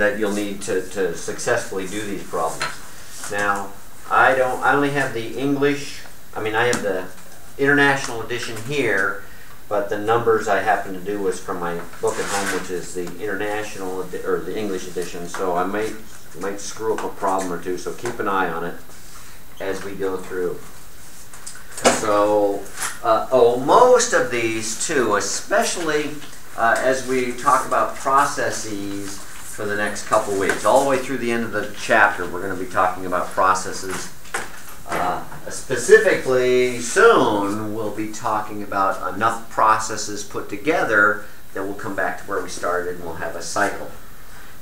that you'll need to, to successfully do these problems. Now, I don't, I only have the English, I mean, I have the international edition here, but the numbers I happen to do was from my book at home, which is the international, or the English edition, so I might, might screw up a problem or two, so keep an eye on it as we go through. So, uh, oh, most of these too, especially uh, as we talk about processes for the next couple weeks, all the way through the end of the chapter, we're going to be talking about processes. Uh, specifically, soon we'll be talking about enough processes put together that we'll come back to where we started and we'll have a cycle.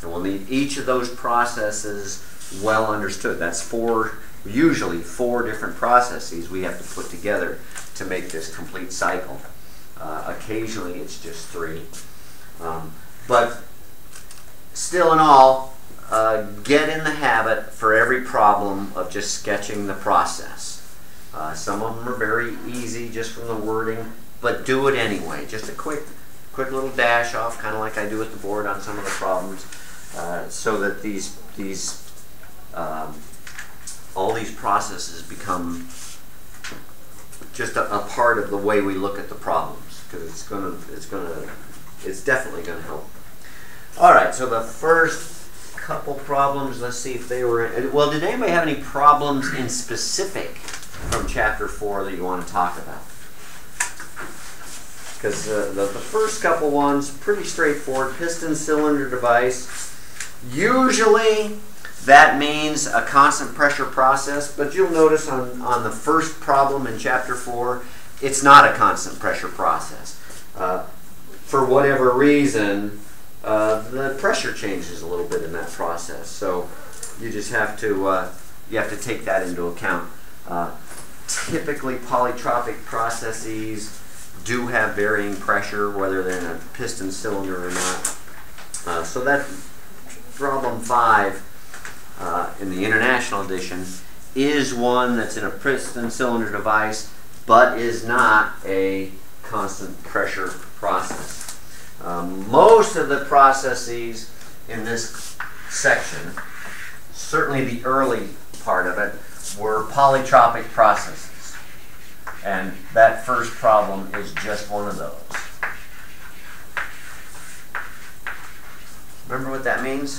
And we'll need each of those processes well understood. That's four, usually four different processes we have to put together to make this complete cycle. Uh, occasionally it's just three. Um, but still in all, uh, get in the habit for every problem of just sketching the process. Uh, some of them are very easy just from the wording, but do it anyway. Just a quick, quick little dash off, kind of like I do with the board on some of the problems, uh, so that these these um, all these processes become just a, a part of the way we look at the problems because it's gonna it's gonna it's definitely gonna help. All right, so the first couple problems. Let's see if they were. Well, did anybody have any problems in specific from chapter four that you want to talk about? Because uh, the, the first couple ones pretty straightforward. Piston cylinder device. Usually that means a constant pressure process, but you'll notice on, on the first problem in chapter 4, it's not a constant pressure process. Uh, for whatever reason, uh, the pressure changes a little bit in that process. So you just have to, uh, you have to take that into account. Uh, typically polytropic processes do have varying pressure, whether they're in a piston cylinder or not. Uh, so that problem 5 uh, in the International Edition is one that's in a piston cylinder device, but is not a constant pressure process. Um, most of the processes in this section, certainly the early part of it, were polytropic processes. And that first problem is just one of those. Remember what that means?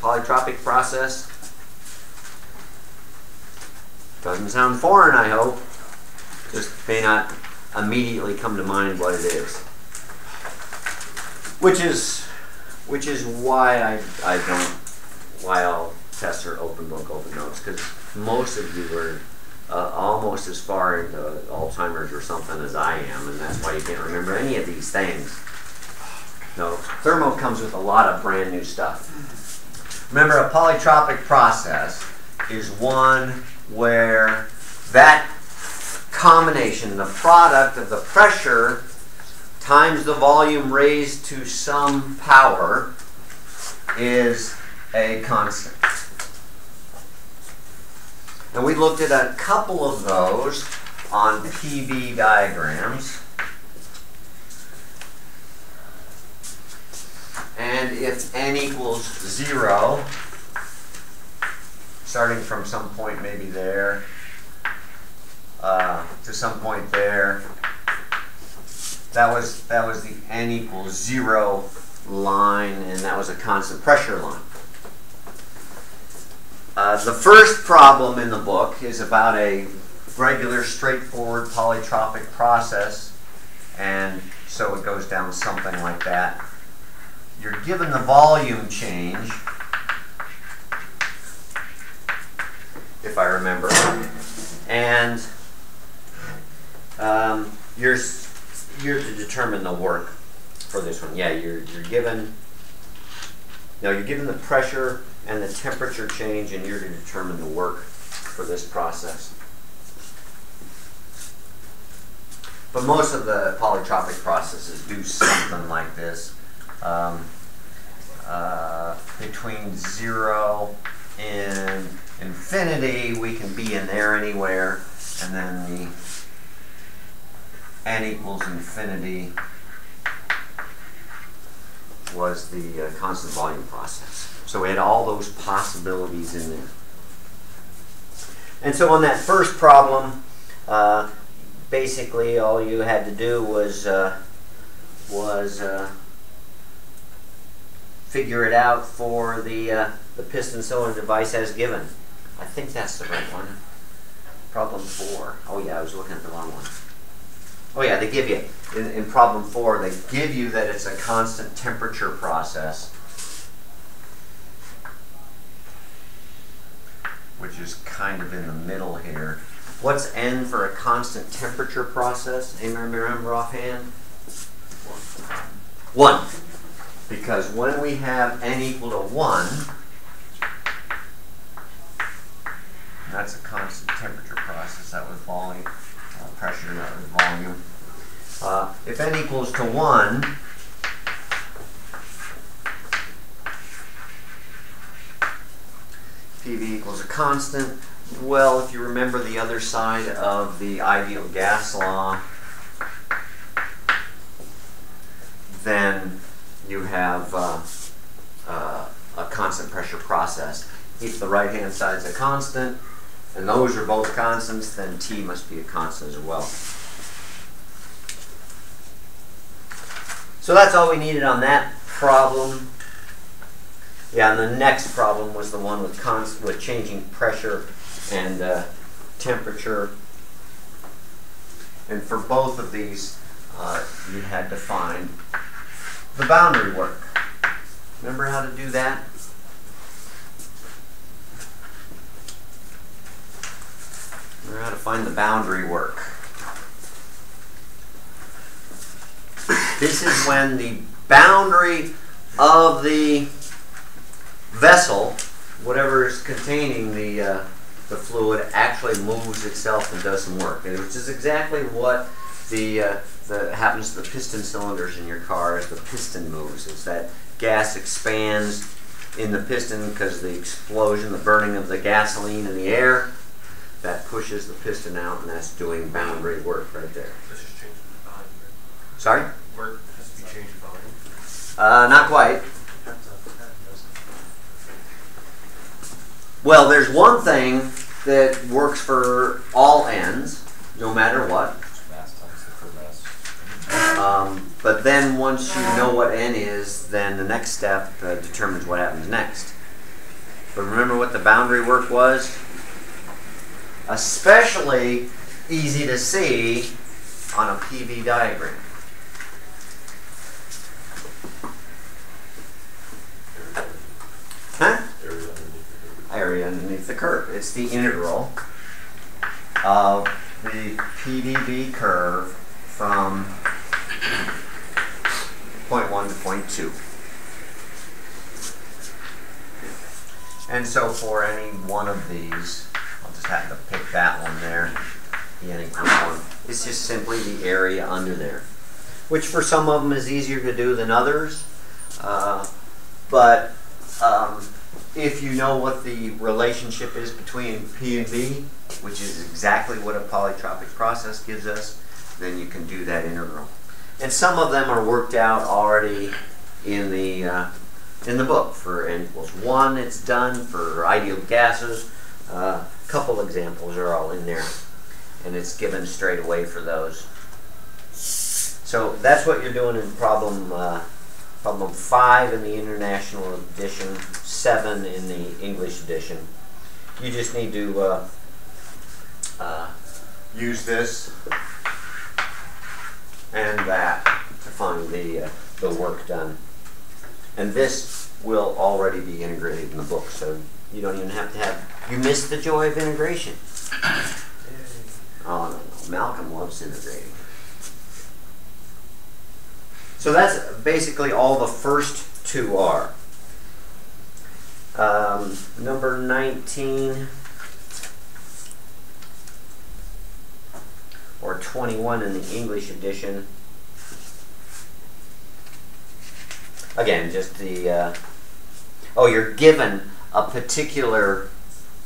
Polytropic process. Doesn't sound foreign, I hope. Just may not immediately come to mind what it is. Which is which is why I, I don't why I'll test or open book open notes because most of you are uh, almost as far into Alzheimer's or something as I am, and that's why you can't remember any of these things. No, thermo comes with a lot of brand new stuff. Remember, a polytropic process is one where that combination, the product of the pressure times the volume raised to some power, is a constant. And we looked at a couple of those on PV diagrams. And if n equals 0, starting from some point maybe there, uh, to some point there, that was, that was the n equals 0 line, and that was a constant pressure line. Uh, the first problem in the book is about a regular, straightforward polytropic process, and so it goes down something like that. You're given the volume change, if I remember, and um, you're you're to determine the work for this one. Yeah, you're you're given. now you're given the pressure and the temperature change, and you're to determine the work for this process. But most of the polytropic processes do something like this. Um, uh, between zero and infinity, we can be in there anywhere, and then the n equals infinity was the uh, constant volume process. So we had all those possibilities in there. And so on that first problem, uh, basically all you had to do was uh, was uh, figure it out for the uh, the piston cylinder device as given. I think that's the right one. Problem four. Oh yeah, I was looking at the wrong one. Oh yeah, they give you in, in problem four. They give you that it's a constant temperature process, which is kind of in the middle here. What's n for a constant temperature process? Anybody remember offhand? One. Because when we have n equal to one, that's a constant temperature process. That was uh, pressure, that was volume. Uh, if n equals to 1, PV equals a constant. Well, if you remember the other side of the ideal gas law, then you have uh, uh, a constant pressure process. If the right-hand side is a constant, and those are both constants, then T must be a constant as well. So that's all we needed on that problem. Yeah, and the next problem was the one with const with changing pressure and uh, temperature. And for both of these, uh, you had to find the boundary work. Remember how to do that? Remember how to find the boundary work. This is when the boundary of the vessel, whatever is containing the, uh, the fluid, actually moves itself and does some work. which is exactly what the, uh, the happens to the piston cylinders in your car as the piston moves. Is that gas expands in the piston because of the explosion, the burning of the gasoline in the air, that pushes the piston out, and that's doing boundary work right there. Sorry? Work has to be changed volume. Uh, not quite. Well, there's one thing that works for all ends, no matter what. Um, but then once you know what n is, then the next step uh, determines what happens next. But remember what the boundary work was? Especially easy to see on a PV diagram. Huh? Area underneath the curve. It's the integral of the PdV curve from point 1 to point 2. And so for any one of these, Have to pick that one there, the equals 1. It's just simply the area under there, which for some of them is easier to do than others. Uh, but um, if you know what the relationship is between P and V, which is exactly what a polytropic process gives us, then you can do that integral. And some of them are worked out already in the uh, in the book. For n equals one, it's done. For ideal gases, uh, couple examples are all in there, and it's given straight away for those. So that's what you're doing in problem uh, problem five in the international edition, seven in the English edition. You just need to uh, uh, use this and that to find the, uh, the work done. And this will already be integrated in the book, so you don't even have to have, you missed the joy of integration. Oh, no, no. Malcolm loves integrating. So that's basically all the first two are. Um, number 19 or 21 in the English edition. Again, just the, uh, oh, you're given a particular,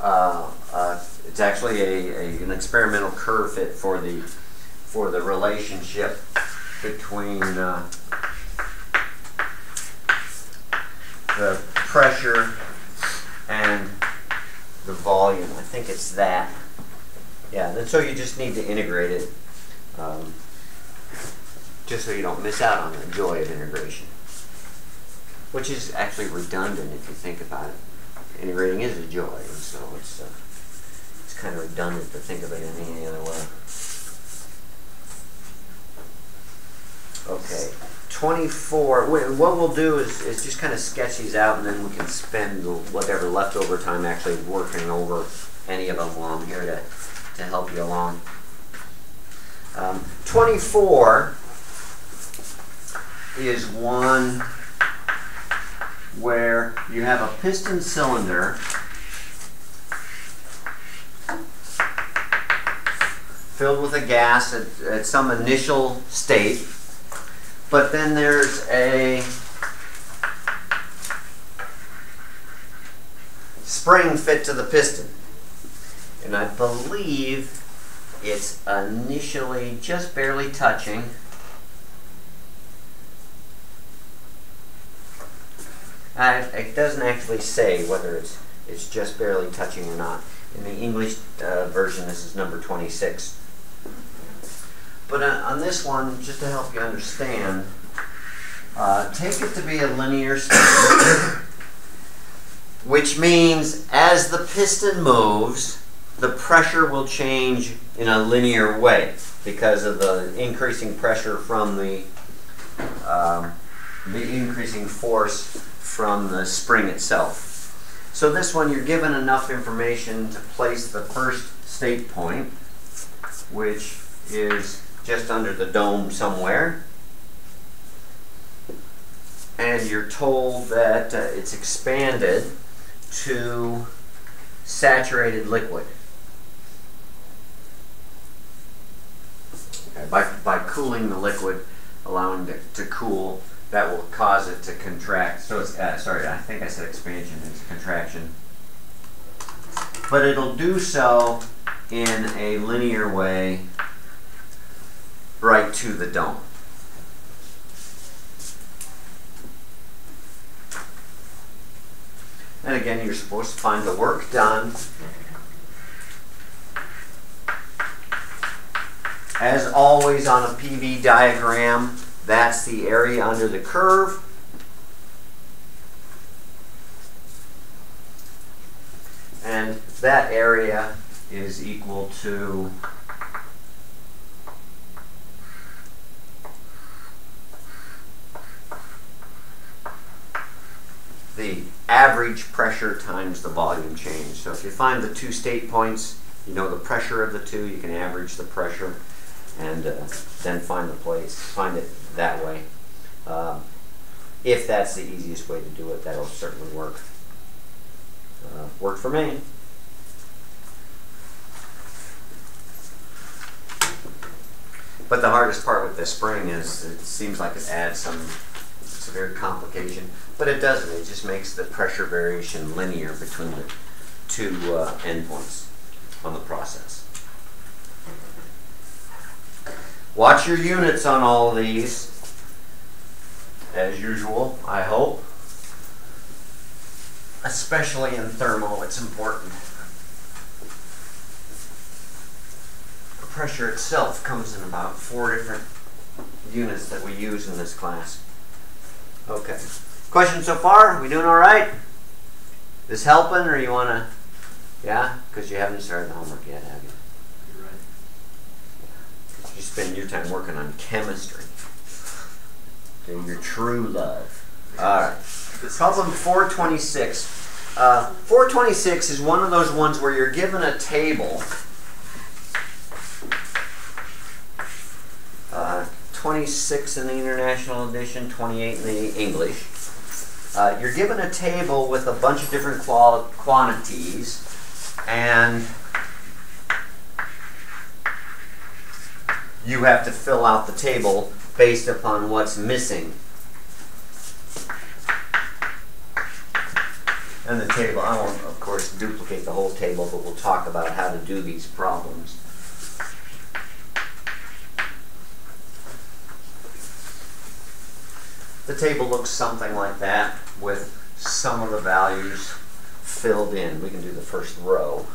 uh, uh, it's actually a, a, an experimental curve fit for the, for the relationship between uh, the pressure and the volume. I think it's that. Yeah, and so you just need to integrate it um, just so you don't miss out on the joy of integration. Which is actually redundant if you think about it. Integrating is a joy, and so it's, uh, it's kind of redundant to think of it in any other way. Okay, 24. What we'll do is, is just kind of sketch these out and then we can spend whatever leftover time actually working over any of them while I'm here to, to help you along. Um, 24 is one where you have a piston cylinder filled with a gas at, at some initial state but then there's a spring fit to the piston. And I believe it's initially just barely touching. It doesn't actually say whether it's it's just barely touching or not. In the English uh, version, this is number 26. But on, on this one, just to help you understand, uh, take it to be a linear state, which means as the piston moves, the pressure will change in a linear way because of the increasing pressure from the um, the increasing force from the spring itself. So this one, you're given enough information to place the first state point, which is just under the dome somewhere. And you're told that uh, it's expanded to saturated liquid. Okay, by, by cooling the liquid, allowing it to cool, that will cause it to contract. So it's, uh, sorry, I think I said expansion, it's contraction. But it'll do so in a linear way right to the dome. And again, you're supposed to find the work done As always on a PV diagram, that's the area under the curve. And that area is equal to the average pressure times the volume change. So if you find the two state points, you know the pressure of the two, you can average the pressure and uh, then find the place, find it that way. Um, if that's the easiest way to do it, that'll certainly work. Uh, for me. But the hardest part with this spring is it seems like it adds some severe complication, but it doesn't. It just makes the pressure variation linear between the two uh, endpoints on the process. Watch your units on all of these, as usual, I hope. Especially in thermo, it's important. The pressure itself comes in about four different units that we use in this class. Okay. Questions so far? We doing all right? This helping, or you want to? Yeah, because you haven't started the homework yet, have you? You spend your time working on chemistry. Okay, your true love. All right. Problem 426. Uh, 426 is one of those ones where you're given a table. Uh, 26 in the International Edition, 28 in the English. Uh, you're given a table with a bunch of different qual- quantities, and you have to fill out the table based upon what's missing. And the table, I won't, of course, duplicate the whole table, but we'll talk about how to do these problems. The table looks something like that with some of the values filled in. We can do the first row.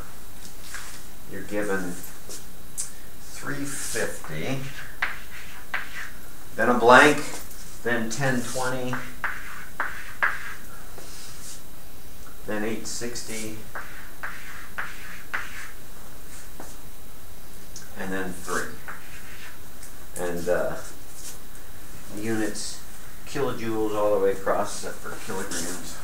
You're given 350, then a blank, then 1020, then 860, and then 3. And uh, units, kilojoules all the way across except for kilograms.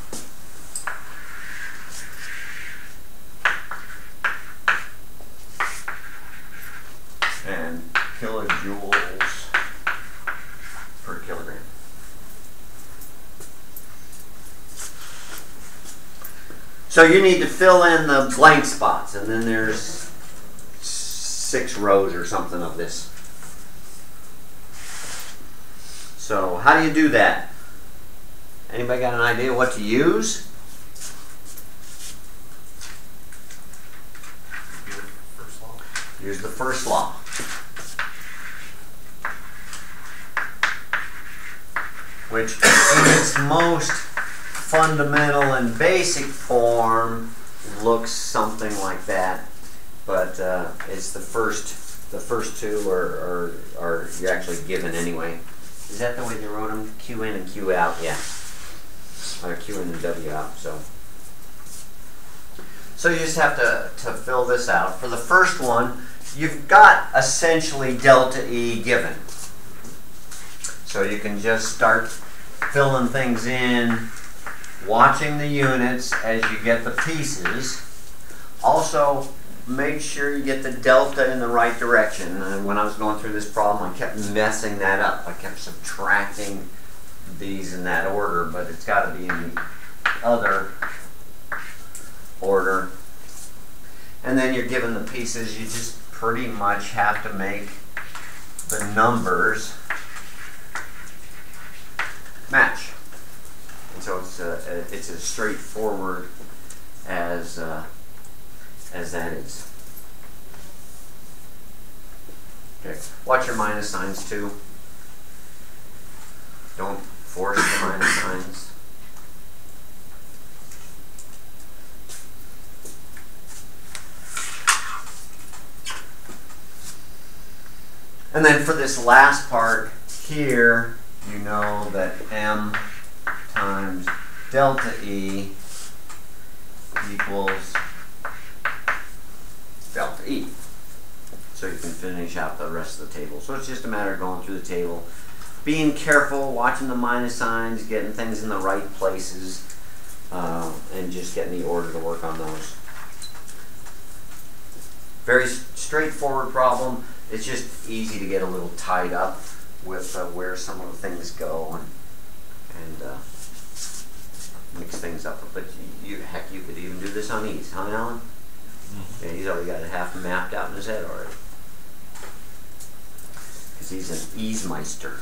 And kilojoules per kilogram. So you need to fill in the blank spots, and then there's six rows or something of this. So how do you do that? Anybody got an idea what to use? Do the first law. Use the first law. Which in its most fundamental and basic form looks something like that. But uh, it's the first the first two are, are, are you're actually given anyway. Is that the way they wrote them? Q in and Q out, yeah. Or Q in and W out, so. So you just have to, to fill this out. For the first one, you've got essentially delta E given. So you can just start filling things in, watching the units as you get the pieces. Also, make sure you get the delta in the right direction. And when I was going through this problem, I kept messing that up. I kept subtracting these in that order, but it's got to be in the other order. And then you're given the pieces, you just pretty much have to make the numbers match. And so it's a, it's as straightforward as uh, as that is. Okay, watch your minus signs too. Don't force the minus signs. And then for this last part here, you know that m times delta E equals delta E. So you can finish out the rest of the table. So it's just a matter of going through the table, being careful, watching the minus signs, getting things in the right places, uh, and just getting the order to work on those. Very straightforward problem. It's just easy to get a little tied up with uh, where some of the things go and, and uh, mix things up. But you, you, heck, you could even do this on ease, huh, Alan? Yeah, he's already got it half mapped out in his head already. Because he's an easemeister.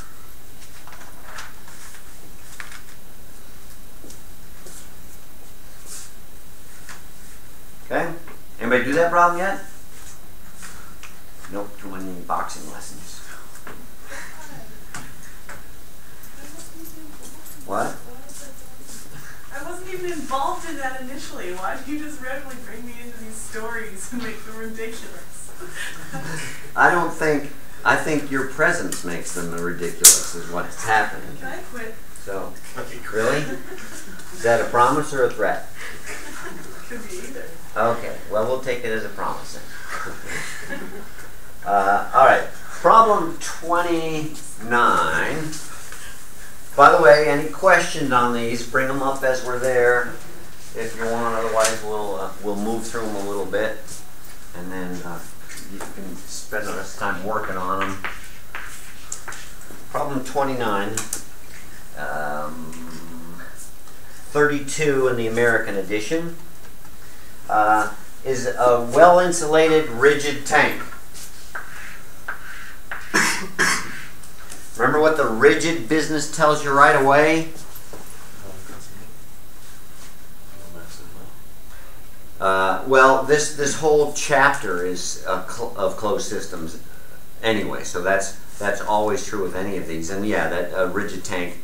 Okay? Anybody do that problem yet? Nope, too many boxing lessons. What? I wasn't even involved in that initially. Why do you just randomly bring me into these stories and make them ridiculous? I don't think, I think your presence makes them ridiculous, is what's happening. Can I quit? So, really? Is that a promise or a threat? Could be either. Okay, well, we'll take it as a promise then. uh, all right, problem 29. By the way, any questions on these, bring them up as we're there if you want. Otherwise, we'll, uh, we'll move through them a little bit and then uh, you can spend the rest of time working on them. Problem 29. Um, 32 in the American edition uh, is a well insulated rigid tank. Remember what the rigid business tells you right away? Uh, well, this this whole chapter is cl- of closed systems, anyway. So that's that's always true with any of these. And yeah, that uh, rigid tank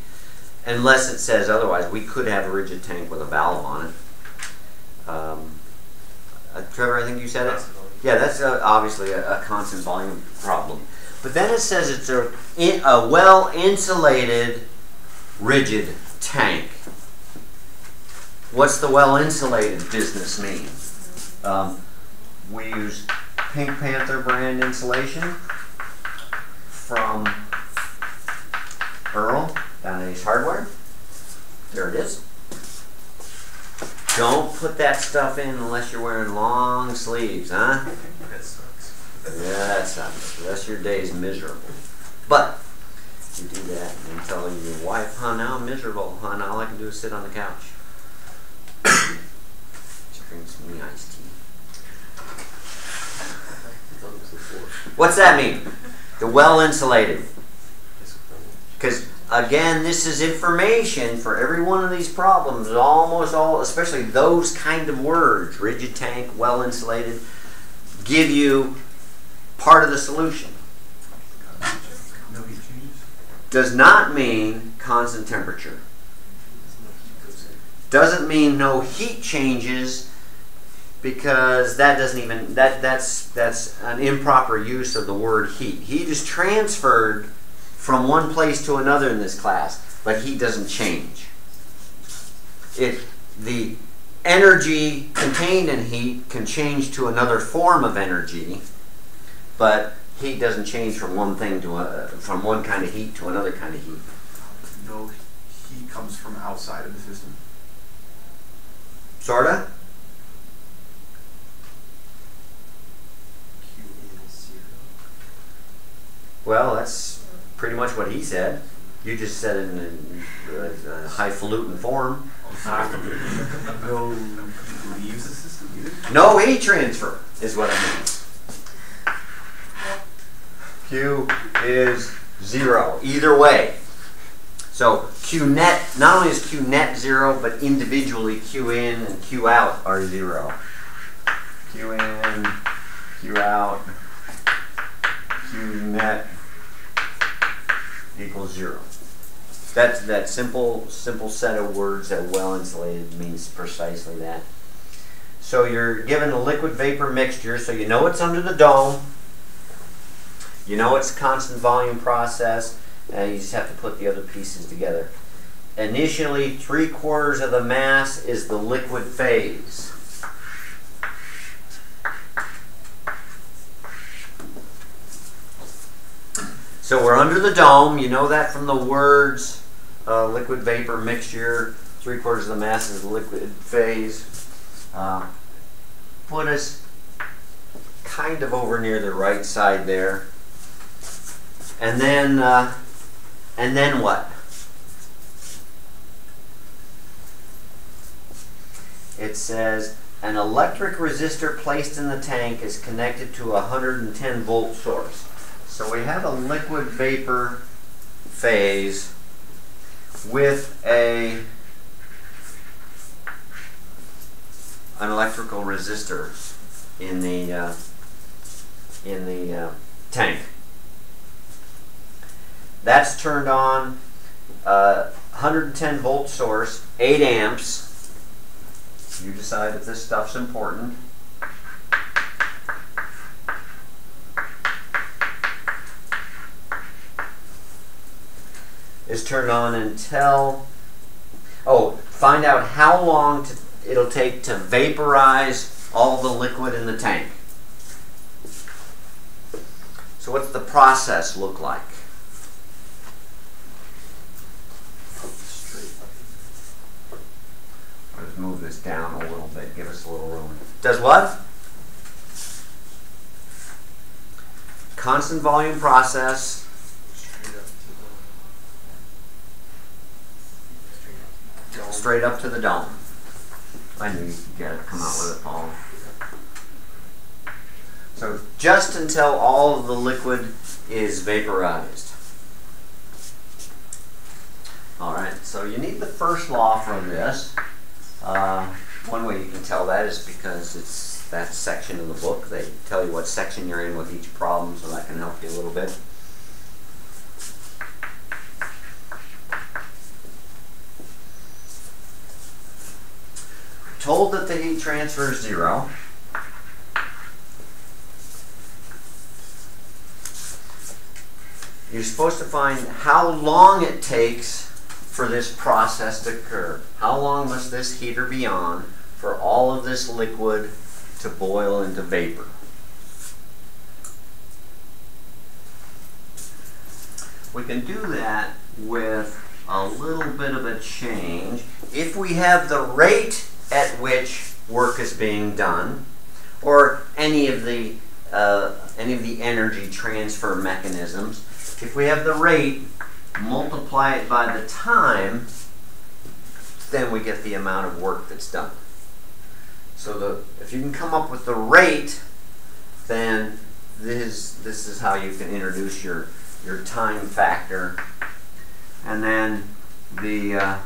unless it says otherwise. We could have a rigid tank with a valve on it. Um, uh, Trevor, I think you said it. Yeah, that's uh, obviously a, a constant volume problem. But then it says it's a, a well insulated rigid tank. What's the well insulated business mean? Um, we use Pink Panther brand insulation from Earl down at Ace Hardware. There it is. Don't put that stuff in unless you're wearing long sleeves, huh? That sucks. Yeah, that. The rest of your day is miserable. But you do that and tell your wife, huh, now I'm miserable, huh, now all I can do is sit on the couch. she drinks me iced tea. What's that mean? The well insulated. Because again, this is information for every one of these problems. Almost all, especially those kind of words, rigid tank, well insulated, give you part of the solution. Does not mean constant temperature. Doesn't mean no heat changes because that doesn't even that that's that's an improper use of the word heat. Heat is transferred from one place to another in this class, but heat doesn't change. It the energy contained in heat can change to another form of energy, but heat doesn't change from one thing to a, from one kind of heat to another kind of heat. No heat comes from outside of the system. Sorta. Q is zero. Well, that's pretty much what he said. You just said it in a, a highfalutin form. No leaves the system either. No heat transfer is what I mean. Q is zero either way. So Q net, not only is Q net zero, but individually Q in and Q out are zero. Q in, Q out, Q net equals zero. That's that simple simple set of words that well insulated means precisely that. So you're given a liquid vapor mixture, so you know it's under the dome. You know it's a constant volume process, and you just have to put the other pieces together. Initially, three quarters of the mass is the liquid phase. So we're under the dome. You know that from the words uh, liquid vapor mixture. Three quarters of the mass is the liquid phase. Uh, put us kind of over near the right side there. And then, uh, and then what? It says an electric resistor placed in the tank is connected to a 110 volt source. So we have a liquid vapor phase with a an electrical resistor in the uh, in the uh, tank. That's turned on, uh, 110 volt source, 8 amps. You decide if this stuff's important. Is turned on until, oh, find out how long to, it'll take to vaporize all the liquid in the tank. So what's the process look like? Straight up. Let's move this down a little bit, give us a little room. Does what? Constant volume process, Straight up to the. Dome. I knew you'd get it, come out with it, Paul. So just until all of the liquid is vaporized. Alright, so you need the first law from this. Uh, one way you can tell that is because it's that section of the book. They tell you what section you're in with each problem, so that can help you a little bit. Told that the heat transfer is zero. You're supposed to find how long it takes for this process to occur. How long must this heater be on for all of this liquid to boil into vapor? We can do that with a little bit of a change. If we have the rate at which work is being done, or any of the uh, any of the energy transfer mechanisms, if we have the rate, multiply it by the time, then we get the amount of work that's done. So the if you can come up with the rate, then this this is how you can introduce your your time factor, and then the uh,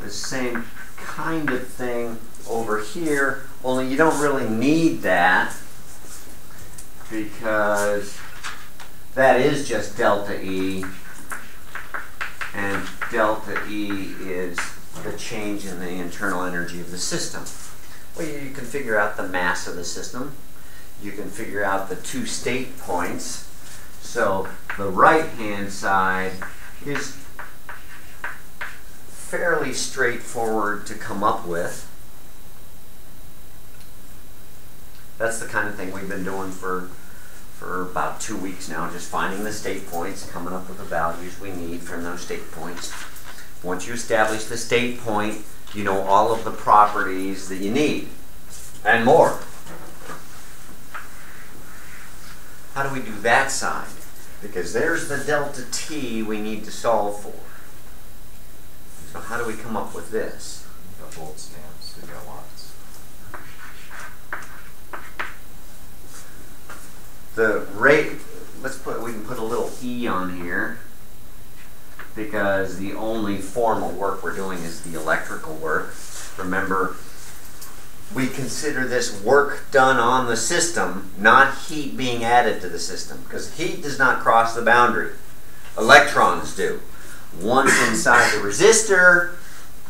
the same kind of thing over here. Only you don't really need that because that is just delta E, and delta E is the change in the internal energy of the system. Well, you can figure out the mass of the system. You can figure out the two state points. So the right hand side is fairly straightforward to come up with. That's the kind of thing we've been doing for for about two weeks now, just finding the state points, coming up with the values we need from those state points. Once you establish the state point, you know all of the properties that you need and more. How do we do that side? Because there's the delta t we need to solve for. So how do we come up with this? Got watts. The rate, let's put, we can put a little e on here because the only formal work we're doing is the electrical work. Remember, we consider this work done on the system, not heat being added to the system, because heat does not cross the boundary. Electrons do. Once inside the resistor,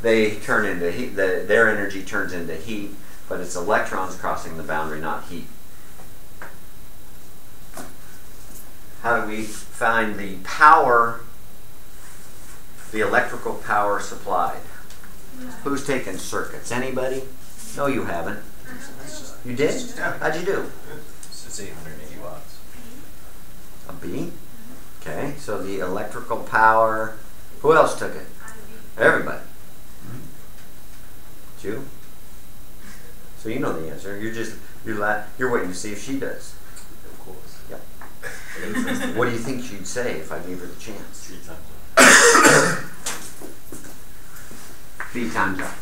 they turn into heat, the, their energy turns into heat, but it's electrons crossing the boundary, not heat. How do we find the power, the electrical power supplied? Who's taking circuits? Anybody? No, you haven't. You did? How'd you do? It's 880 watts. A B? Okay, so the electrical power. Who else took it? Everybody. You? So you know the answer. You're just you're la- you're waiting to see if she does. Of course. Yep. What do you think she'd say if I gave her the chance? Three times. B times up.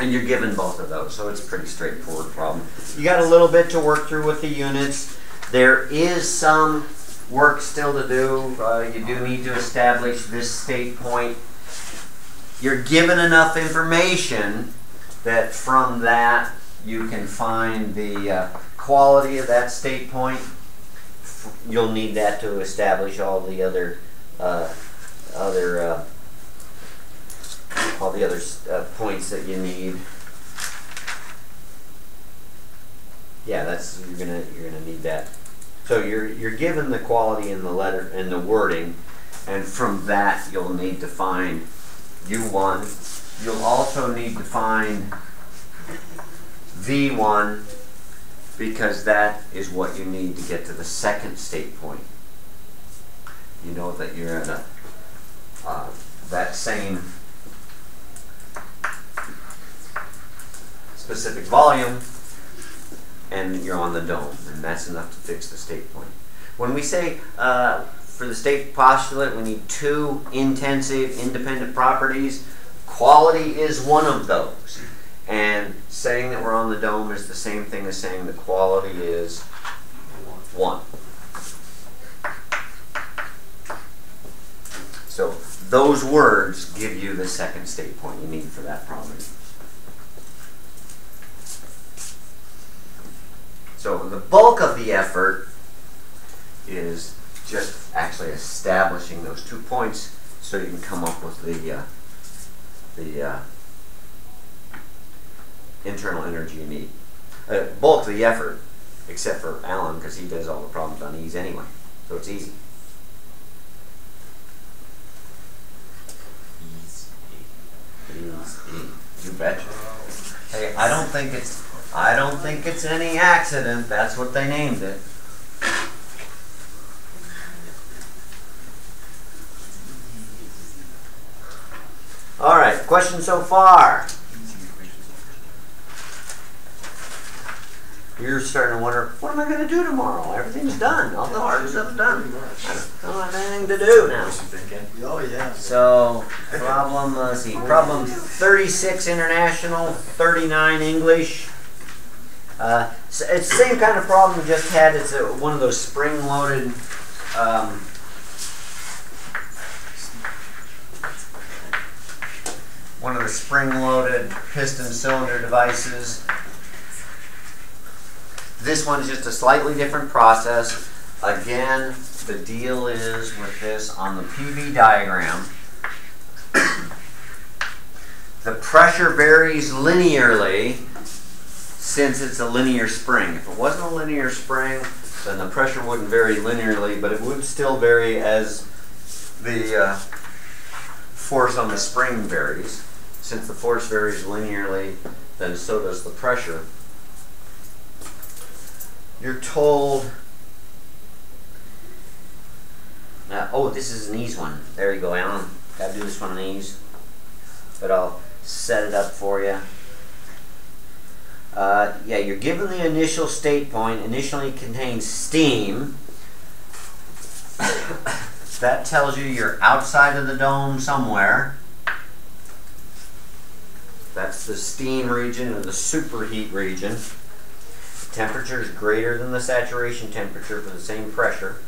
And you're given both of those, so it's a pretty straightforward problem. You got a little bit to work through with the units. There is some work still to do. Uh, you do need to establish this state point. You're given enough information that from that you can find the uh, quality of that state point. You'll need that to establish all the other uh, other uh, all the other uh, points that you need. Yeah, that's you're gonna you're gonna need that. So you're you're given the quality in the letter and the wording, and from that you'll need to find U1. You'll also need to find V1 because that is what you need to get to the second state point. You know that you're in a uh, that same specific volume and you're on the dome and that's enough to fix the state point. When we say uh, for the state postulate we need two intensive independent properties, quality is one of those. And saying that we're on the dome is the same thing as saying the quality is one. So those words give you the second state point you need for that problem. So the bulk of the effort is just actually establishing those two points so you can come up with the uh, the uh, internal energy you need. Uh, bulk of the effort, except for Alan, because he does all the problems on EES anyway. So it's easy. Easy. You betcha. Hey, I don't think it's I don't think it's any accident. That's what they named it. All right, question so far. You're starting to wonder, what am I going to do tomorrow? Everything's done. All the hard stuff's done. I don't have anything to do now. What you thinking? Oh, yeah. So, problem, let's see, problem 36 international, 39 English. Uh, so it's the same kind of problem we just had. It's a, one of those spring loaded. Um, one of the spring loaded piston cylinder devices. This one's just a slightly different process. Again, the deal is with this on the PV diagram. the pressure varies linearly since it's a linear spring. If it wasn't a linear spring, then the pressure wouldn't vary linearly, but it would still vary as the uh, force on the spring varies. Since the force varies linearly, then so does the pressure. You're told. Uh, oh, this is an EES one. There you go, Alan. Gotta do this one on EES. But I'll set it up for you. Uh, yeah, you're given the initial state point, initially contains steam. that tells you you're outside of the dome somewhere. That's the steam region or the superheat region. Temperature is greater than the saturation temperature for the same pressure.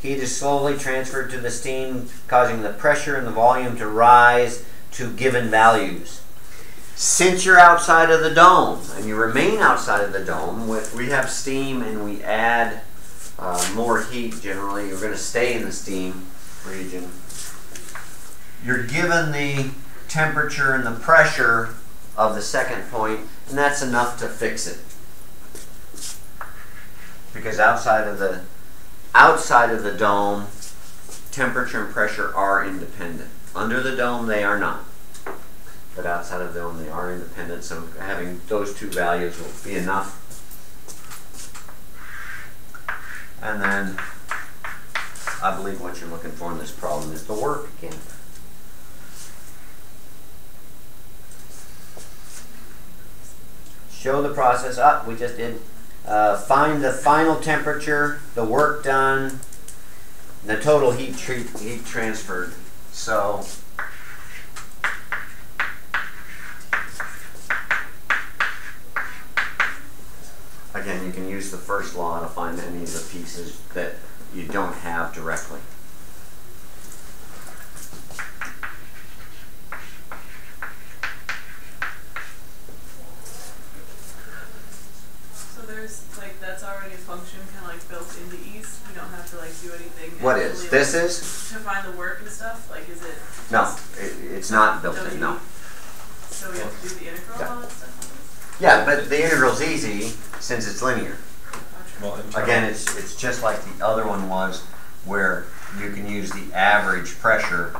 Heat is slowly transferred to the steam, causing the pressure and the volume to rise to given values. Since you're outside of the dome, and you remain outside of the dome, we have steam and we add uh, more heat generally, you're going to stay in the steam region. You're given the temperature and the pressure of the second point, and that's enough to fix it. Because outside of the outside of the dome, temperature and pressure are independent. Under the dome, they are not. But outside of the dome, they are independent. So having those two values will be enough. And then I believe what you're looking for in this problem is the work again. Show the process up. we just did. Uh, find the final temperature, the work done, the total heat treat, heat transferred. So again, you can use the first law to find any of the pieces that you don't have directly. Is? To find the work and stuff? Like, is it? No, it, it's not built in, no. So we have to do the integral Yeah. all that stuff Yeah, but the integral's easy since it's linear. Well, Again, it's, it's just like the other one was where you can use the average pressure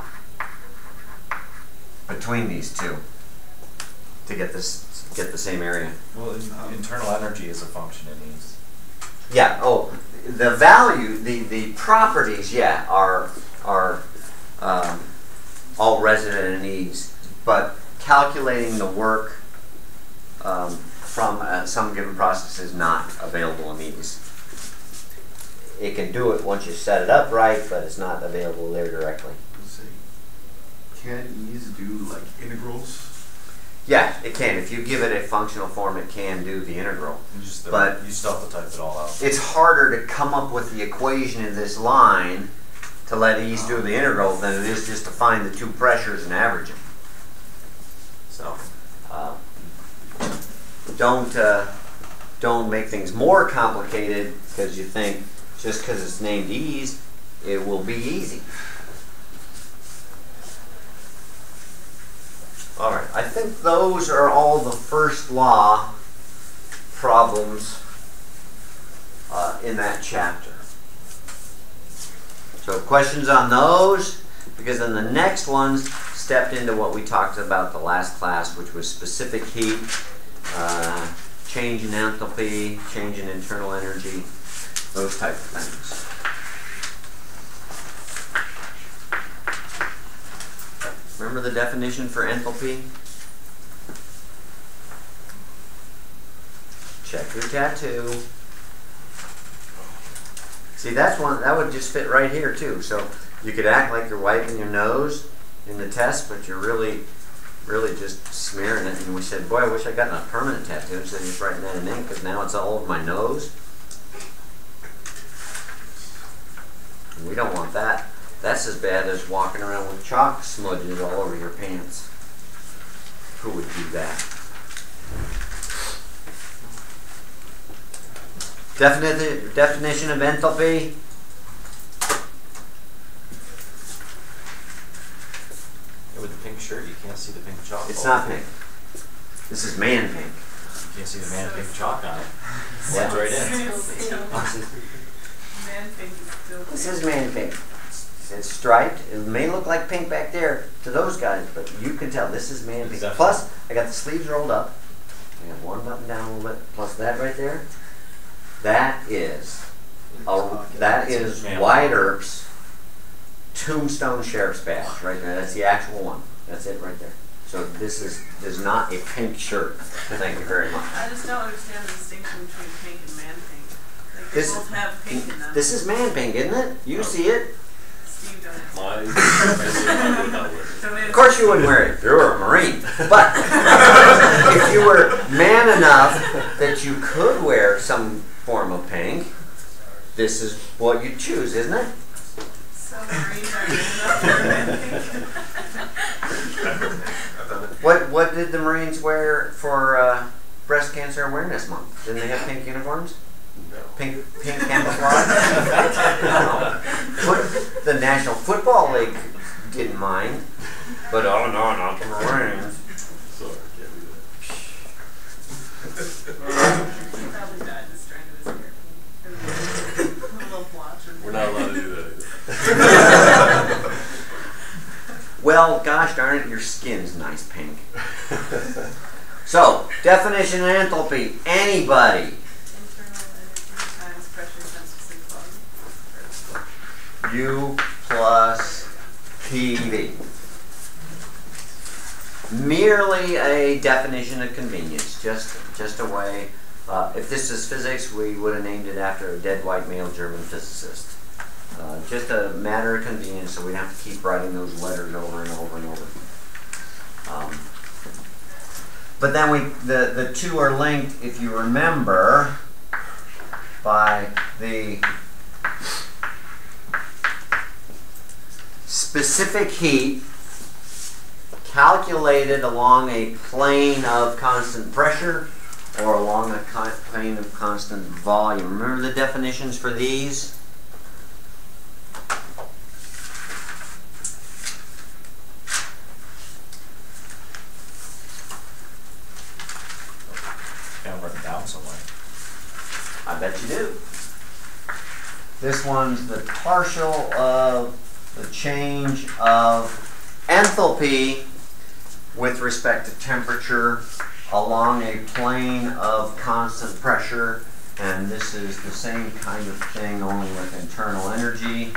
between these two to get this, get the same area. Well, in- internal energy is a function in these. Yeah, oh, the value, the, the properties, yeah, are, are um, all resident in EES, but calculating the work um, from uh, some given process is not available in EES. It can do it once you set it up right, but it's not available there directly. Let's see. Can EES do like integrals? Yeah, it can. If you give it a functional form, it can do the integral. You just But- you still have to type it all out. It's harder to come up with the equation in this line to let EES do the integral than it is just to find the two pressures and average them. So, uh, don't uh, don't make things more complicated because you think just because it's named EES, it will be easy. Think those are all the first law problems uh, in that chapter. So questions on those? Because then the next ones stepped into what we talked about the last class, which was specific heat, uh, change in enthalpy, change in internal energy, those type of things. Remember the definition for enthalpy? Check your tattoo. See, that's one that would just fit right here too. So you could act like you're wiping your nose in the test, but you're really, really just smearing it. And we said, boy, I wish I got a permanent tattoo instead of just writing that in ink, because now it's all over my nose. We don't want that. That's as bad as walking around with chalk smudges all over your pants. Who would do that? Definite, definition of enthalpy. With the pink shirt, you can't see the pink chalk. It's not pink. This is man pink. You can't see the man pink chalk on it. Yeah. Blends right in. Man pink is still. This is man pink. It's striped. It may look like pink back there to those guys, but you can tell this is man pink. Plus, I got the sleeves rolled up. I got one button down a little bit. Plus that right there. That is, a, that is Man. Wyatt Earp's Tombstone Sheriff's Badge right there. That's the actual one. That's it right there. So this is is not a pink shirt. Thank you very much. I just don't understand the distinction between pink and man pink. Like they This- both have pink in them. This is man pink, isn't it? You oh. see it. Of course you wouldn't wear it if you were a Marine. But if you were man enough that you could wear some form of pink, this is what you choose, isn't it? So Marines are good enough for man pink. What what did the Marines wear for uh, breast cancer awareness month? Didn't they have pink uniforms? Pink pink camouflage? no. Foot, the National Football League didn't mind. But oh no, not the Marines. Sorry, can't do He probably died just trying to his hair pink. A little blotch of that. We're not allowed to do that. Well, gosh darn it, your skin's nice pink. So, definition of enthalpy. Anybody. Internal energy times pressure times specific volume. U plus PV. Merely a definition of convenience, just just a way. Uh, if this is physics, we would have named it after a dead white male German physicist. Uh, just a matter of convenience, so we don't have to keep writing those letters over and over and over. Um, but then we the the two are linked, if you remember, by the specific heat calculated along a plane of constant pressure or along a plane of constant volume. Remember the definitions for these? Written down somewhere. I bet you do. This one's the partial of the change of enthalpy with respect to temperature along a plane of constant pressure. And this is the same kind of thing, only with internal energy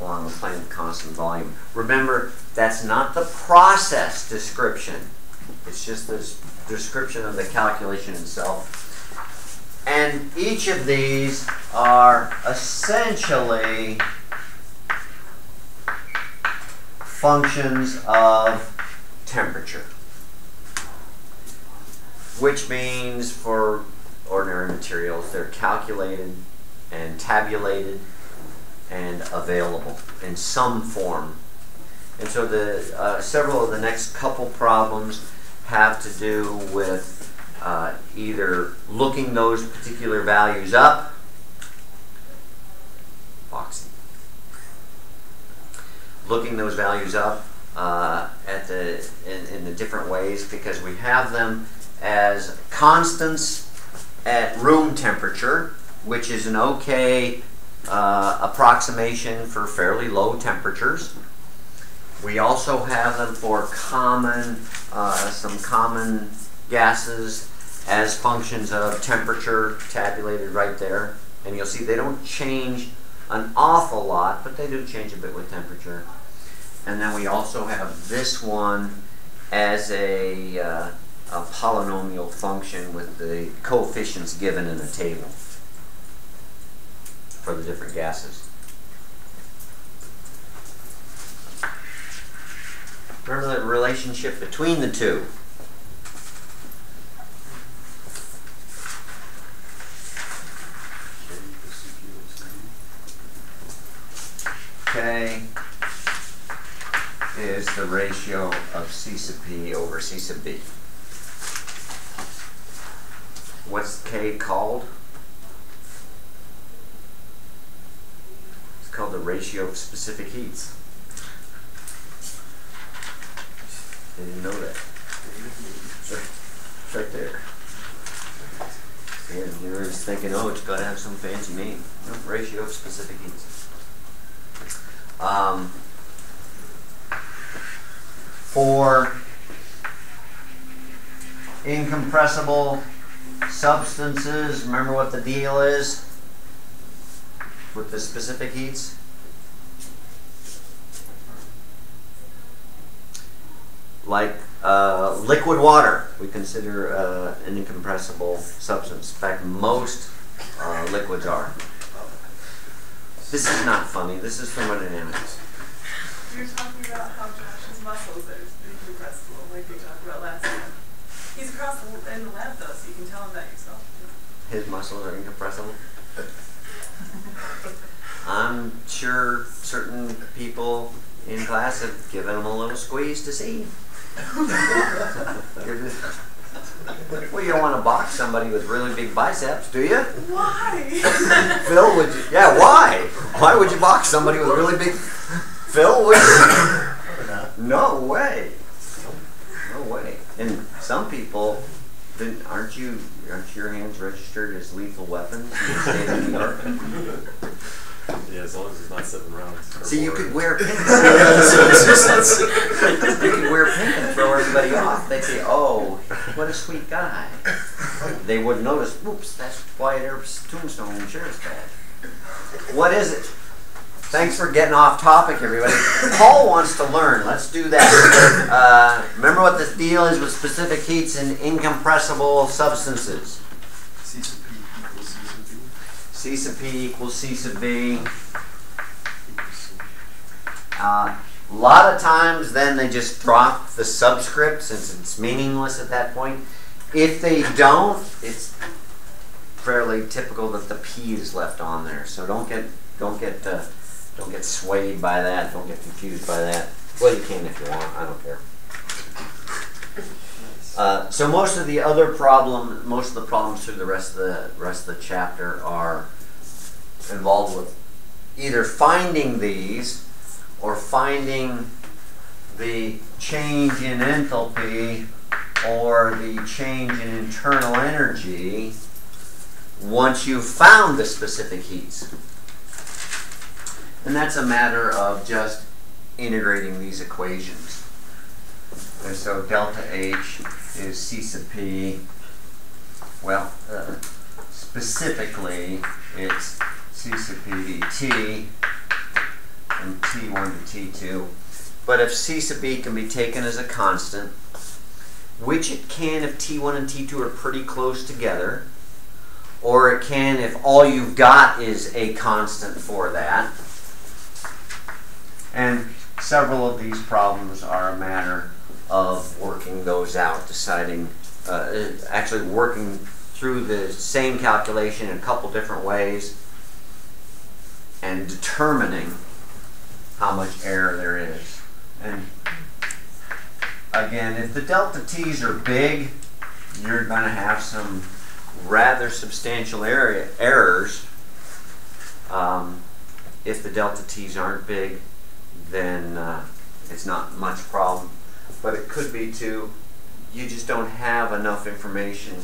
along a plane of constant volume. Remember, that's not the process description. It's just the s- description of the calculation itself. And each of these are essentially functions of temperature. Which means for ordinary materials, they're calculated and tabulated and available in some form. And so the uh, several of the next couple problems have to do with uh, either looking those particular values up, Foxy, looking those values up, uh, at the in, in the different ways because we have them as constants at room temperature, which is an okay uh, approximation for fairly low temperatures. We also have them for common, uh, some common gases as functions of temperature tabulated right there. And you'll see they don't change an awful lot, but they do change a bit with temperature. And then we also have this one as a, uh, a polynomial function with the coefficients given in the table for the different gases. Remember the relationship between the two. K is the ratio of C sub P over C sub V. What's K called? It's called the ratio of specific heats. They didn't know that. It's right, there. Yeah, you were just thinking, oh, it's got to have some fancy name. No, ratio of specific heats. Um, for incompressible substances, remember what the deal is with the specific heats? Like uh, liquid water, we consider uh, an incompressible substance. In fact, most uh, liquids are. This is not funny. This is thermodynamics. You're talking about how Josh's muscles are incompressible, like we talked about last time. He's across the, in the lab though, so you can tell him that yourself. His muscles are incompressible. I'm sure certain people in class have given him a little squeeze to see. You're just- well, you don't want to box somebody with really big biceps, do you? Why? Phil, would you? Yeah, why? Why would you box somebody with really big? Phil, would you? No way. No way. And some people, then aren't you? Aren't your hands registered as lethal weapons in the state of New York? Yeah, as long as it's not seven rounds. or See, you more. could wear pink. you could wear pink and throw everybody off. They'd say, "Oh, what a sweet guy." They wouldn't notice. Oops, that's Wyatt Earp's tombstone sheriff's badge. What is it? Thanks for getting off topic, everybody. Paul wants to learn. Let's do that. Uh, remember what this deal is with specific heats and incompressible substances. C sub P equals C sub V. C sub P equals C sub V. Uh, a lot of times, then they just drop the subscript since it's meaningless at that point. If they don't, it's fairly typical that the P is left on there. So don't get don't get uh, don't get swayed by that. Don't get confused by that. Well, you can if you want. I don't care. Uh, so most of the other problem, most of the problems through the rest of the rest of the chapter are involved with either finding these or finding the change in enthalpy or the change in internal energy once you've found the specific heats. And that's a matter of just integrating these equations. And so delta H is C sub P. Well, uh, specifically, it's C sub P dt from T1 to T2. But if C sub B can be taken as a constant, which it can if T1 and T2 are pretty close together, or it can if all you've got is a constant for that. And several of these problems are a matter of working those out, deciding, uh, actually working through the same calculation in a couple different ways and determining how much error there is. And again, if the delta t's are big, you're going to have some rather substantial area errors. Um, if the delta t's aren't big, then uh, it's not much problem. But it could be too, you just don't have enough information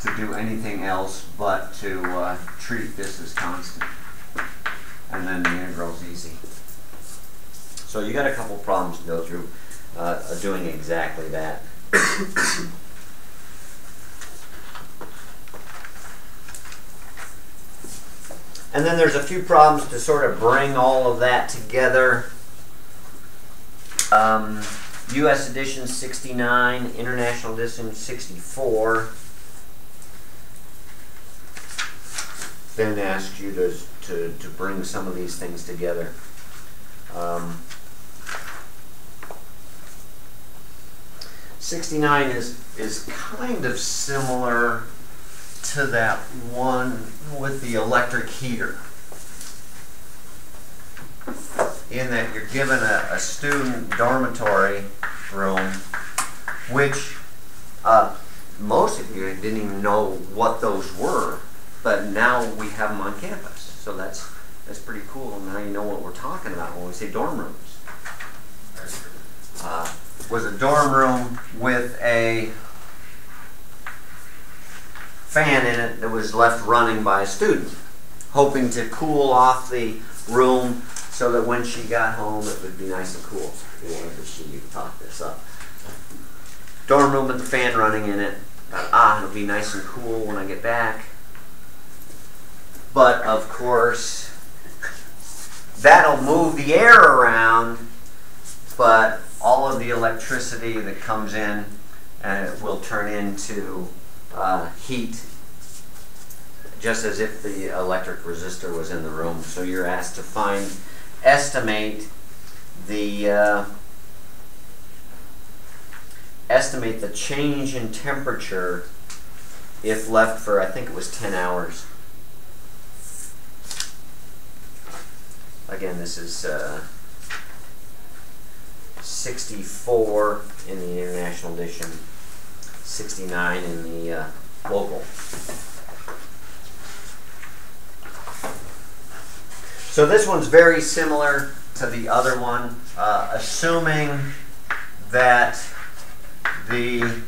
to do anything else but to uh, treat this as constant. And then the integral's easy. So you got a couple problems to go through uh, doing exactly that. And then there's a few problems to sort of bring all of that together. Um, U.S. edition 69, International edition 64. Ben asked you to, to, to bring some of these things together. Um, 69 is, is kind of similar to that one with the electric heater. In that you're given a, a student dormitory room, which uh, most of you didn't even know what those were, but now we have them on campus. So that's that's pretty cool. Now you know what we're talking about when we say dorm rooms. Uh, was a dorm room with a fan in it that was left running by a student, hoping to cool off the room so that when she got home it would be nice and cool. If you wanted to see you talk this up. Dorm room with the fan running in it. Thought, ah, it'll be nice and cool when I get back. But of course, that'll move the air around, but all of the electricity that comes in and it will turn into uh, heat just as if the electric resistor was in the room. So you're asked to find, estimate the uh, estimate the change in temperature if left for I think it was 10 hours. Again, this is uh, 64 in the international edition, 69 in the uh, local. So this one's very similar to the other one, uh, assuming that the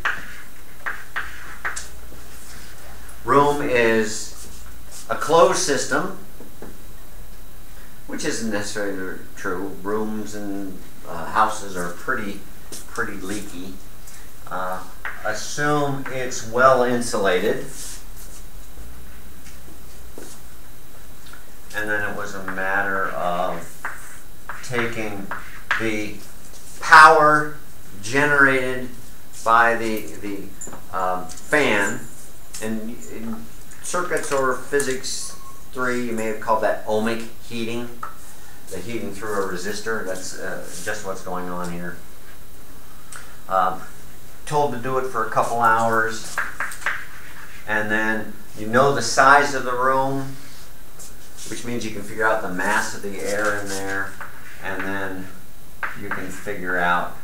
room is a closed system, which isn't necessarily true. Rooms and uh, houses are pretty, pretty leaky. Uh, assume it's well insulated. And then it was a matter of taking the power generated by the, the um, fan, and in circuits or physics 3, you may have called that ohmic heating, the heating through a resistor. That's uh, just what's going on here. Um, told to do it for a couple hours, and then you know the size of the room, which means you can figure out the mass of the air in there, and then you can figure out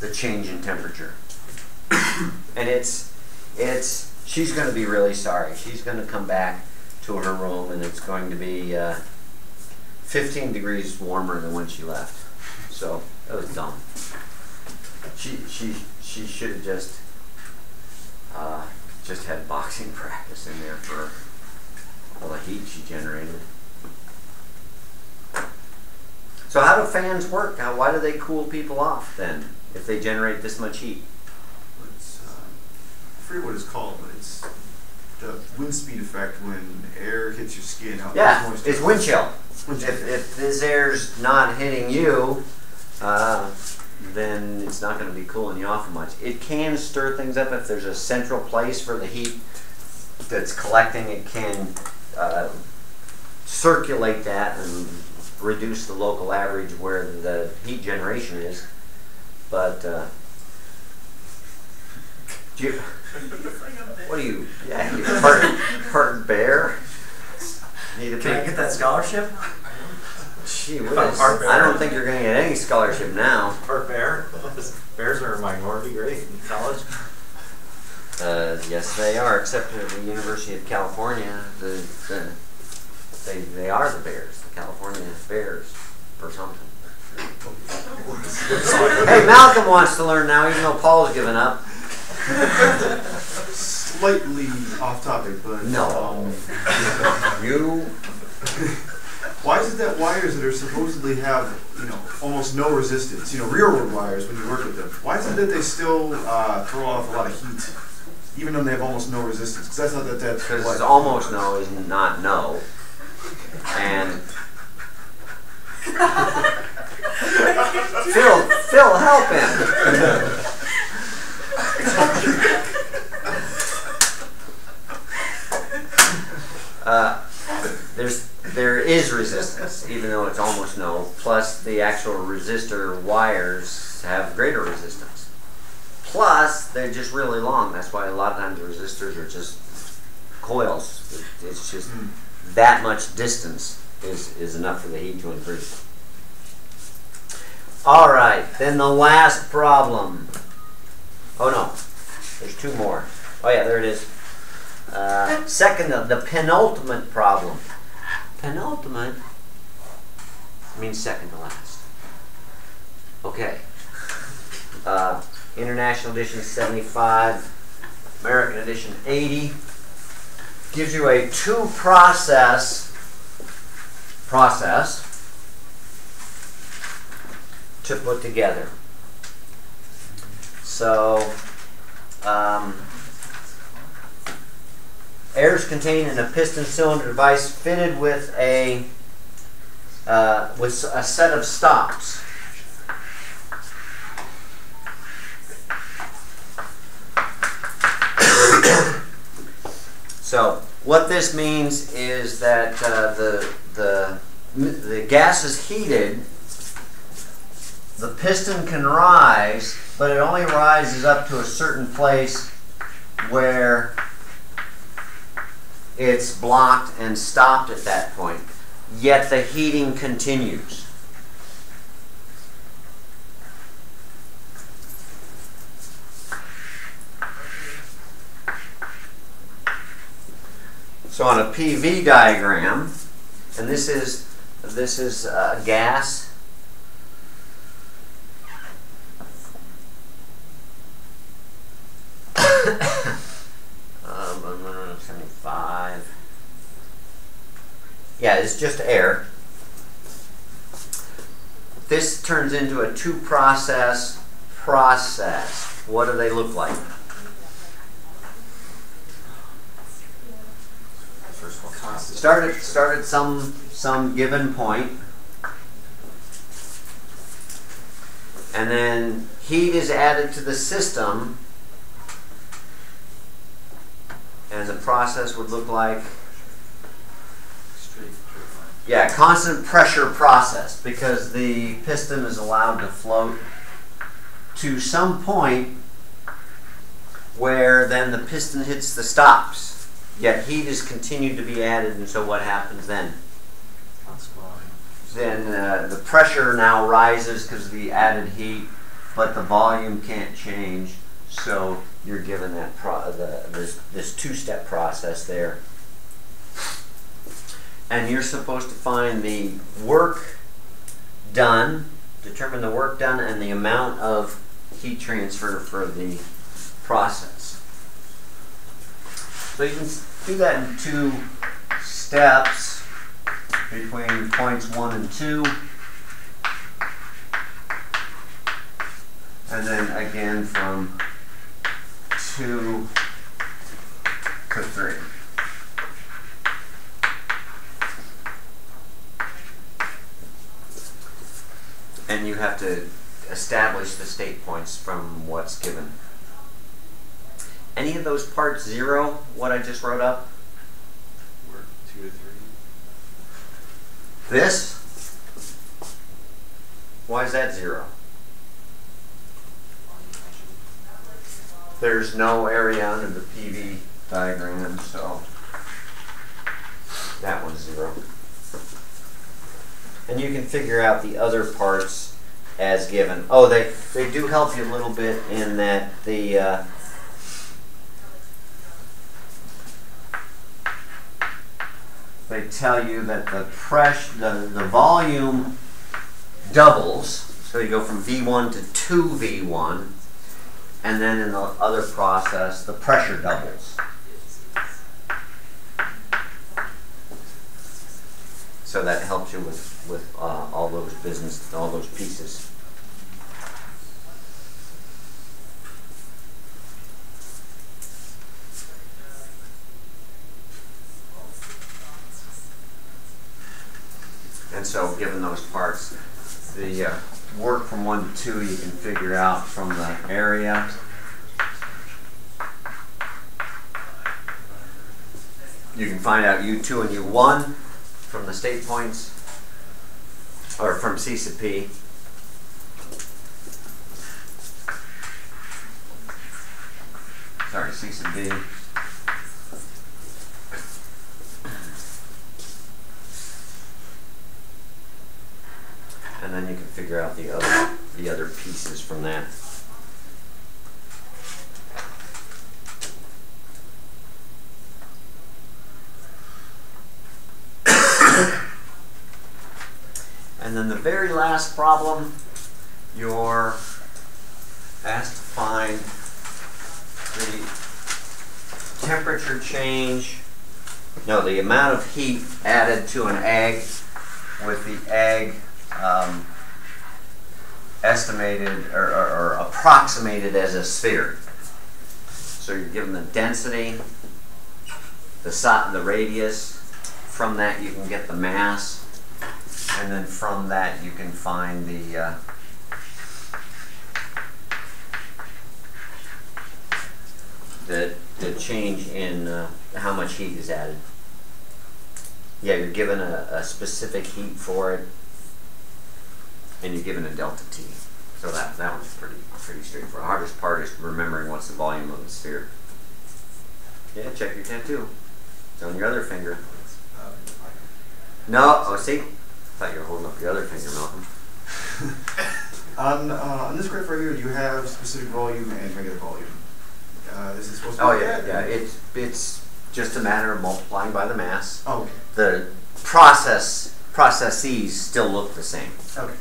the change in temperature. and it's it's she's going to be really sorry. She's going to come back to her room, and it's going to be uh, 15 degrees warmer than when she left. So that was dumb. She she she should have just uh, just had boxing practice in there for all the heat she generated. So how do fans work? How, why do they cool people off then if they generate this much heat? Forget what it's called, but it's the wind speed effect when air hits your skin. How Yeah, it's it wind chill. If, if this air's not hitting you, uh, then it's not going to be cooling you off much. It can stir things up if there's a central place for the heat that's collecting. It can uh, circulate that and reduce the local average where the heat generation is. But uh, do you, what are you? Yeah, you part, part bear. Need a Can big- get that scholarship? Gee whiz. I don't think you're going to get any scholarship now. Or bear. Bears are a minority grade in college. Uh, yes, they are, except at the University of California. The, the, they, they are the Bears. The California Bears or something. Hey, Malcolm wants to learn now, even though Paul's given up. Slightly off topic, but No. Um, You, why is it that wires that are supposedly have you know almost no resistance, you know, railroad wires when you work with them, why is it that they still uh, throw off a lot of heat, even though they have almost no resistance? Because that's not that that's because almost no is not no. And Phil, Phil, help him. Uh, there's there is resistance, even though it's almost no. Plus, the actual resistor wires have greater resistance. Plus, they're just really long. That's why a lot of times the resistors are just coils. It- It's just Mm. that much distance is, is enough for the heat to increase. All right, then the last problem. Oh no, there's two more. Oh yeah, there it is. Uh, second, the penultimate problem. Penultimate means second to last. Okay. Uh, International Edition 75, American Edition 80 gives you a two process process to put together. So, um, air is contained in a piston cylinder device fitted with a uh, with a set of stops. So what this means is that uh, the the the gas is heated. The piston can rise, but it only rises up to a certain place where it's blocked and stopped at that point. Yet the heating continues. So on a PV diagram, and this is this is uh, gas. um, 175. Yeah, it's just air. This turns into a two-process process. What do they look like? Start at, start at some, some given point. And then heat is added to the system. And the process would look like, Straight, straight line. Yeah, constant pressure process because the piston is allowed to float to some point where then the piston hits the stops. Yet heat is continued to be added, and so what happens then? Then uh, the pressure now rises because of the added heat, but the volume can't change. So you're given that pro- the, this, this two-step process there, and you're supposed to find the work done, determine the work done, and the amount of heat transfer for the process. So you can do that in two steps between points one and two. And then again from two to three. Have to establish the state points from what's given. Any of those parts zero, what I just wrote up? Work two to three. This? Why is that zero? There's no area under the PV diagram, so that one's zero. And you can figure out the other parts as given. Oh, they, they do help you a little bit in that the, uh, they tell you that the pressure, the, the volume doubles. So you go from V1 to 2V1. And then in the other process, the pressure doubles. So that helps you with, with uh, all those business, all those pieces. And so, given those parts, the uh, work from one to two you can figure out from the area. You can find out U2 and U1 from the state points, or from C sub P. Sorry, C sub D. And then you can figure out the other the other pieces from that. And then the very last problem, you're asked to find the temperature change, no, the amount of heat added to an egg with the egg um, estimated or, or, or approximated as a sphere. So you're given the density, the si- the radius. From that, you can get the mass, and then from that, you can find the uh, the the change in uh, how much heat is added. Yeah, you're given a, a specific heat for it, and you're given a delta T. So that that one's pretty pretty straightforward. The hardest part is remembering what's the volume of the sphere. Yeah, check your tattoo. It's on your other finger. No, oh see, thought you were holding up your other finger, Malcolm. On, uh, on this graph right here, do you have specific volume and regular volume. Uh, is it supposed to be Oh yeah, yeah. It's it's just a matter of multiplying by the mass. Oh, okay. The process processes still look the same. Okay.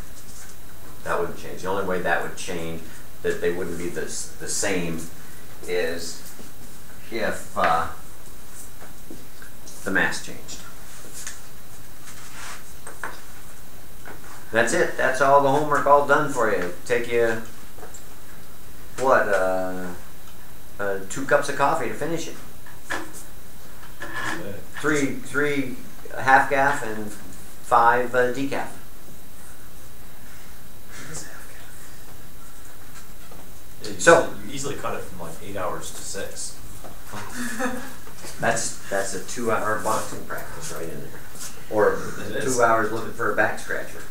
That wouldn't change. The only way that would change, that they wouldn't be the, the same, is if uh, the mass changed. That's it. That's all the homework all done for you. Take you, what, uh, uh, two cups of coffee to finish it. Three, three half gaff and five uh, decaf. Yeah, you So- easily- you easily cut it from like eight hours to six. That's that's a two-hour boxing practice right in there, or two hours looking for a back scratcher.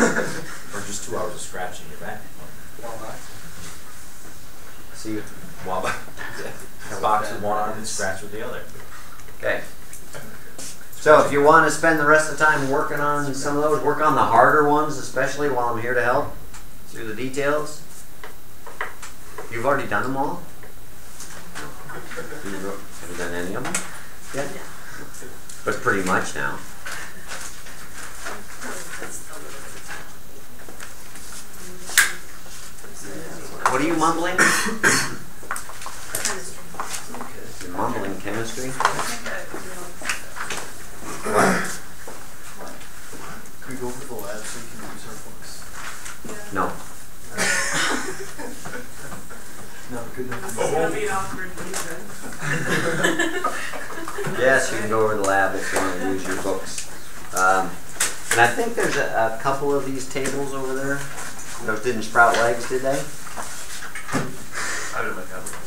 Or just two hours of scratching your back. See, While yeah. box with one arm and scratch with the other. okay. So if you want to spend the rest of the time working on some of those, work on the harder ones, especially while I'm here to help through the details. You've already done them all. You Have you done any of them? Yeah. But pretty much now. What are you mumbling? You're mumbling chemistry. Can we go over the lab so you can use our books? No. No, good enough. This is gonna be an awkward meeting. Yes, you can go over the lab if you want to use your books. Um, and I think there's a, a couple of these tables over there. Those didn't sprout legs, did they? あるんである。